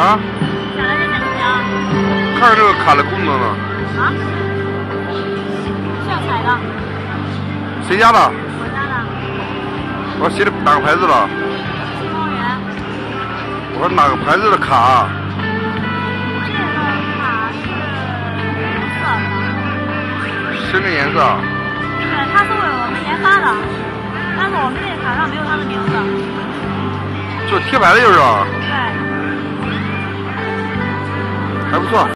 啊？想来就怎么样？看这个卡的功能了。啊？炫彩的。谁家的？我家的。我写的哪个牌子的？我说哪个牌子的卡？这个卡是红色的。深的颜色。对，他是为我们研发的，但是我们这个卡上没有他的名字。就贴牌的就是。对。还不错。